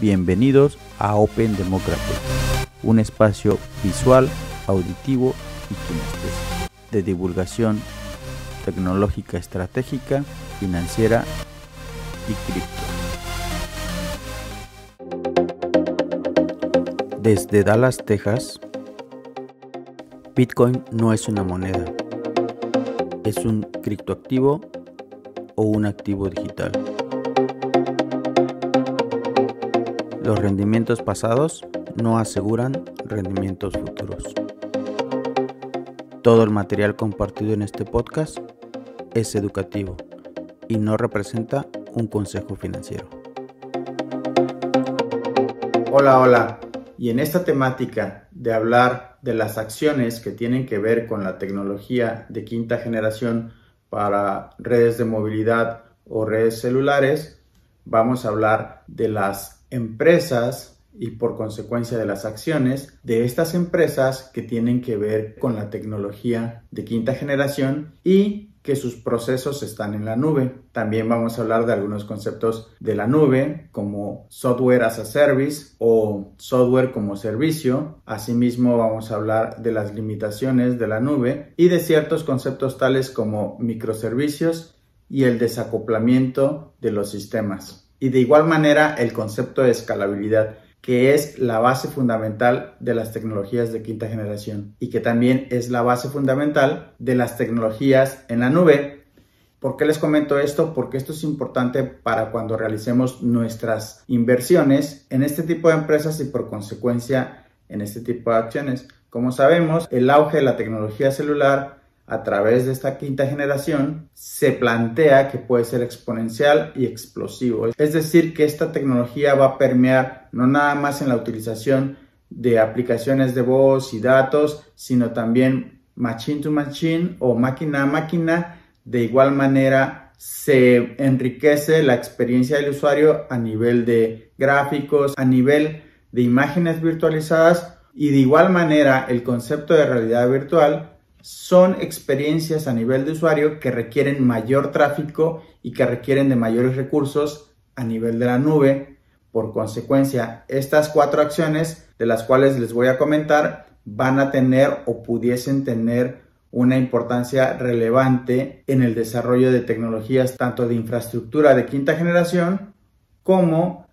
Bienvenidos a Open Democracy, un espacio visual, auditivo y kinestésico de divulgación tecnológica estratégica, financiera y cripto. Desde Dallas, Texas, Bitcoin no es una moneda, es un criptoactivo o un activo digital. Los rendimientos pasados no aseguran rendimientos futuros. Todo el material compartido en este podcast es educativo y no representa un consejo financiero. Hola, hola. Y en esta temática de hablar de las acciones que tienen que ver con la tecnología de quinta generación para redes de movilidad o redes celulares, vamos a hablar de las empresas y por consecuencia de las acciones de estas empresas que tienen que ver con la tecnología de quinta generación y que sus procesos están en la nube. También vamos a hablar de algunos conceptos de la nube como software as a service o software como servicio. Asimismo vamos a hablar de las limitaciones de la nube y de ciertos conceptos tales como microservicios y el desacoplamiento de los sistemas. Y de igual manera el concepto de escalabilidad, que es la base fundamental de las tecnologías de quinta generación y que también es la base fundamental de las tecnologías en la nube. ¿Por qué les comento esto? Porque esto es importante para cuando realicemos nuestras inversiones en este tipo de empresas y por consecuencia en este tipo de acciones. Como sabemos, el auge de la tecnología celular a través de esta quinta generación se plantea que puede ser exponencial y explosivo. Es decir, que esta tecnología va a permear no nada más en la utilización de aplicaciones de voz y datos, sino también machine to machine o máquina a máquina. De igual manera, se enriquece la experiencia del usuario a nivel de gráficos, a nivel de imágenes virtualizadas y de igual manera el concepto de realidad virtual son experiencias a nivel de usuario que requieren mayor tráfico y que requieren de mayores recursos a nivel de la nube. Por consecuencia, estas cuatro acciones de las cuales les voy a comentar van a tener o pudiesen tener una importancia relevante en el desarrollo de tecnologías tanto de infraestructura de quinta generación como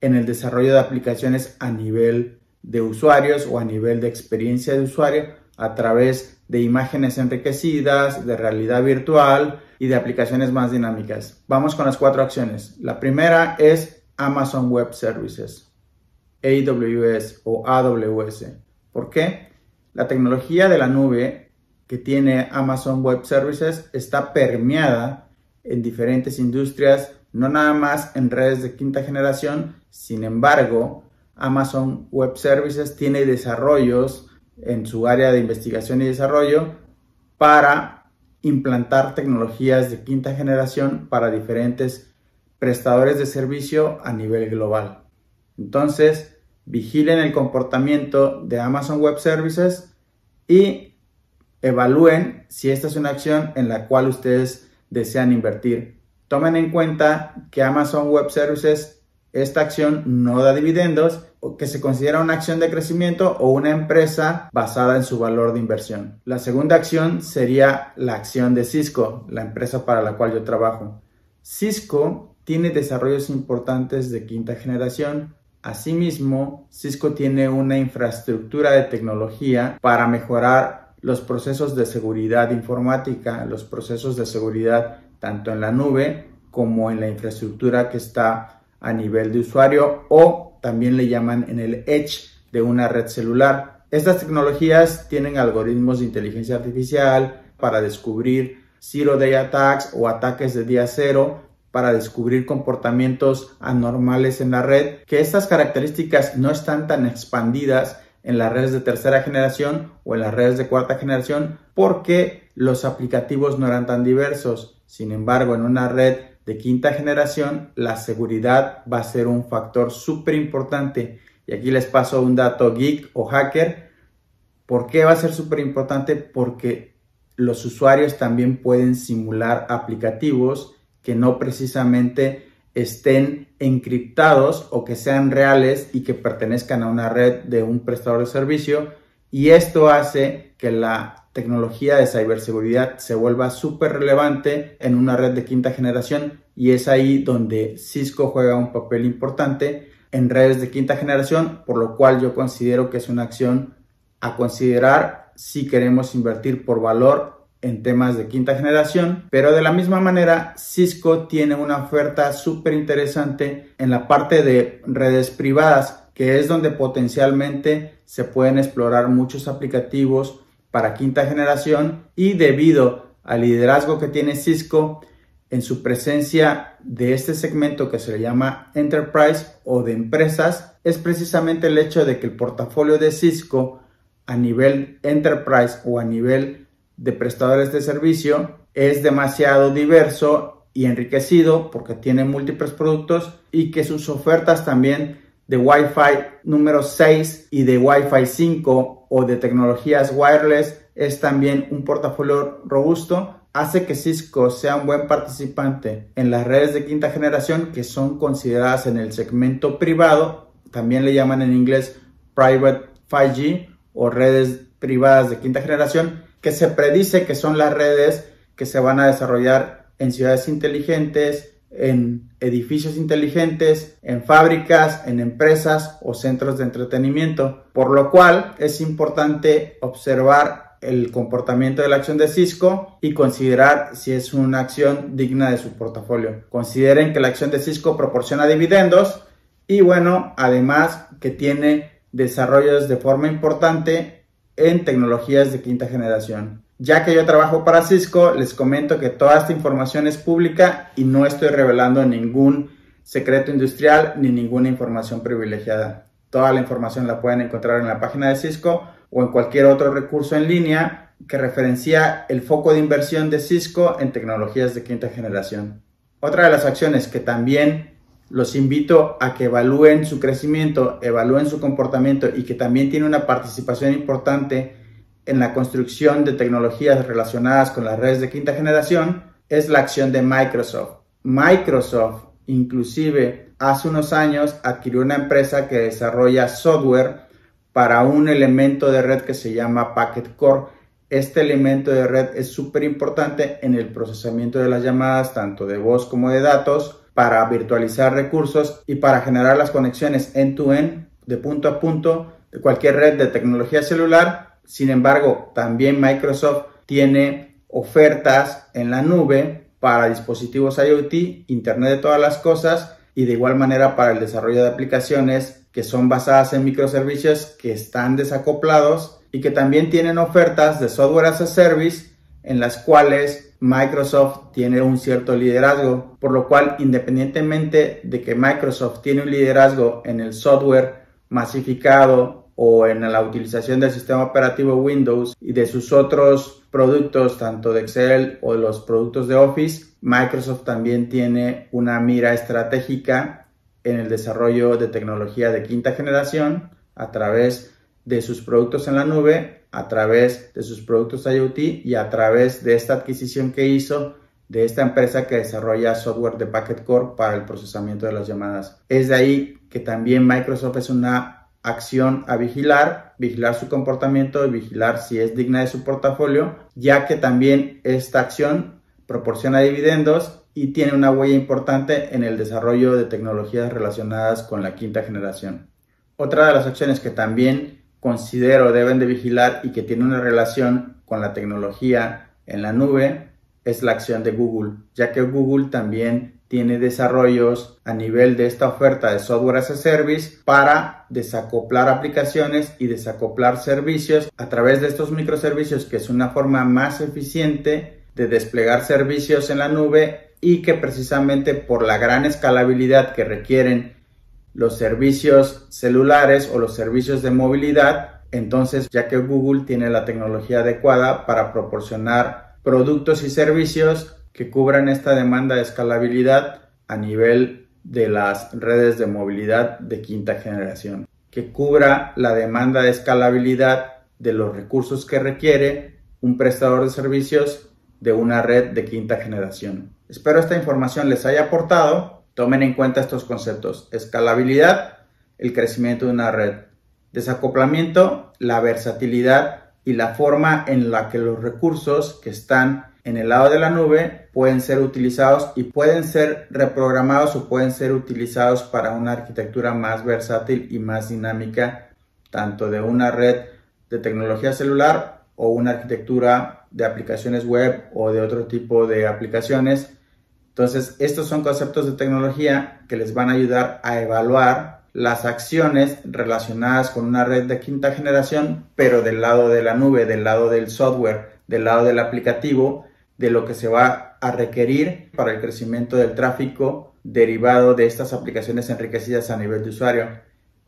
en el desarrollo de aplicaciones a nivel de usuarios o a nivel de experiencia de usuario a través de imágenes enriquecidas, de realidad virtual y de aplicaciones más dinámicas. Vamos con las cuatro acciones. La primera es Amazon Web Services, AWS o AWS. ¿Por qué? La tecnología de la nube que tiene Amazon Web Services está permeada en diferentes industrias, no nada más en redes de quinta generación, sin embargo, Amazon Web Services tiene desarrollos en su área de investigación y desarrollo para implantar tecnologías de quinta generación para diferentes prestadores de servicio a nivel global. Entonces, vigilen el comportamiento de Amazon Web Services y evalúen si esta es una acción en la cual ustedes desean invertir. Tomen en cuenta que Amazon Web Services, esta acción no da dividendos que se considera una acción de crecimiento o una empresa basada en su valor de inversión. La segunda acción sería la acción de Cisco, la empresa para la cual yo trabajo. Cisco tiene desarrollos importantes de quinta generación. Asimismo, Cisco tiene una infraestructura de tecnología para mejorar los procesos de seguridad informática, los procesos de seguridad tanto en la nube como en la infraestructura que está a nivel de usuario o también le llaman en el edge de una red celular. Estas tecnologías tienen algoritmos de inteligencia artificial para descubrir zero day attacks o ataques de día cero para descubrir comportamientos anormales en la red, que estas características no están tan expandidas en las redes de tercera generación o en las redes de cuarta generación porque los aplicativos no eran tan diversos. Sin embargo, en una red de quinta generación, la seguridad va a ser un factor súper importante. Y aquí les paso un dato geek o hacker. ¿Por qué va a ser súper importante? Porque los usuarios también pueden simular aplicativos que no precisamente estén encriptados o que sean reales y que pertenezcan a una red de un prestador de servicio y esto hace que la tecnología de ciberseguridad se vuelva súper relevante en una red de quinta generación y es ahí donde Cisco juega un papel importante en redes de quinta generación, por lo cual yo considero que es una acción a considerar si queremos invertir por valor en temas de quinta generación, pero de la misma manera Cisco tiene una oferta súper interesante en la parte de redes privadas, que es donde potencialmente se pueden explorar muchos aplicativos para quinta generación y debido al liderazgo que tiene Cisco en su presencia de este segmento que se le llama Enterprise o de empresas, es precisamente el hecho de que el portafolio de Cisco a nivel Enterprise o a nivel de prestadores de servicio es demasiado diverso y enriquecido porque tiene múltiples productos y que sus ofertas también de Wi-Fi número 6 y de Wi-Fi 5 o de tecnologías wireless es también un portafolio robusto, hace que Cisco sea un buen participante en las redes de quinta generación que son consideradas en el segmento privado, también le llaman en inglés Private 5G o redes privadas de quinta generación, que se predice que son las redes que se van a desarrollar en ciudades inteligentes, en edificios inteligentes, en fábricas, en empresas o centros de entretenimiento, por lo cual es importante observar el comportamiento de la acción de Cisco y considerar si es una acción digna de su portafolio. Consideren que la acción de Cisco proporciona dividendos y bueno, además que tiene desarrollos de forma importante en tecnologías de quinta generación. Ya que yo trabajo para Cisco, les comento que toda esta información es pública y no estoy revelando ningún secreto industrial ni ninguna información privilegiada. Toda la información la pueden encontrar en la página de Cisco o en cualquier otro recurso en línea que referencia el foco de inversión de Cisco en tecnologías de quinta generación. Otra de las acciones que también los invito a que evalúen su crecimiento, evalúen su comportamiento y que también tiene una participación importante en la construcción de tecnologías relacionadas con las redes de quinta generación es la acción de Microsoft. Microsoft inclusive hace unos años adquirió una empresa que desarrolla software para un elemento de red que se llama Packet Core. Este elemento de red es súper importante en el procesamiento de las llamadas, tanto de voz como de datos, para virtualizar recursos y para generar las conexiones end-to-end, de punto a punto, de cualquier red de tecnología celular sin embargo, también Microsoft tiene ofertas en la nube para dispositivos IoT, Internet de todas las cosas y de igual manera para el desarrollo de aplicaciones que son basadas en microservicios que están desacoplados y que también tienen ofertas de software as a service en las cuales Microsoft tiene un cierto liderazgo, por lo cual independientemente de que Microsoft tiene un liderazgo en el software masificado o en la utilización del sistema operativo Windows y de sus otros productos, tanto de Excel o de los productos de Office, Microsoft también tiene una mira estratégica en el desarrollo de tecnología de quinta generación a través de sus productos en la nube, a través de sus productos IoT y a través de esta adquisición que hizo de esta empresa que desarrolla software de Packet Core para el procesamiento de las llamadas. Es de ahí que también Microsoft es una acción a vigilar, vigilar su comportamiento vigilar si es digna de su portafolio, ya que también esta acción proporciona dividendos y tiene una huella importante en el desarrollo de tecnologías relacionadas con la quinta generación. Otra de las acciones que también considero deben de vigilar y que tiene una relación con la tecnología en la nube es la acción de Google, ya que Google también tiene desarrollos a nivel de esta oferta de software as a service para desacoplar aplicaciones y desacoplar servicios. A través de estos microservicios, que es una forma más eficiente de desplegar servicios en la nube y que precisamente por la gran escalabilidad que requieren los servicios celulares o los servicios de movilidad, entonces ya que Google tiene la tecnología adecuada para proporcionar productos y servicios que cubran esta demanda de escalabilidad a nivel de las redes de movilidad de quinta generación, que cubra la demanda de escalabilidad de los recursos que requiere un prestador de servicios de una red de quinta generación. Espero esta información les haya aportado Tomen en cuenta estos conceptos. Escalabilidad, el crecimiento de una red. Desacoplamiento, la versatilidad y la forma en la que los recursos que están en el lado de la nube pueden ser utilizados y pueden ser reprogramados o pueden ser utilizados para una arquitectura más versátil y más dinámica, tanto de una red de tecnología celular o una arquitectura de aplicaciones web o de otro tipo de aplicaciones. Entonces, estos son conceptos de tecnología que les van a ayudar a evaluar las acciones relacionadas con una red de quinta generación, pero del lado de la nube, del lado del software, del lado del aplicativo, de lo que se va a requerir para el crecimiento del tráfico derivado de estas aplicaciones enriquecidas a nivel de usuario.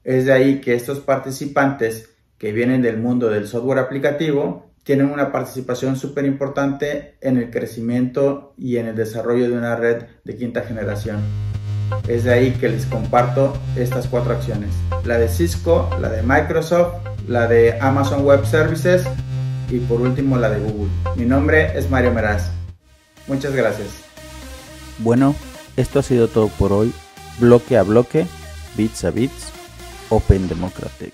Es de ahí que estos participantes que vienen del mundo del software aplicativo tienen una participación súper importante en el crecimiento y en el desarrollo de una red de quinta generación. Es de ahí que les comparto estas cuatro acciones. La de Cisco, la de Microsoft, la de Amazon Web Services y por último la de Google. Mi nombre es Mario Meraz. Muchas gracias. Bueno, esto ha sido todo por hoy. Bloque a bloque, bits a bits, Open Democratic.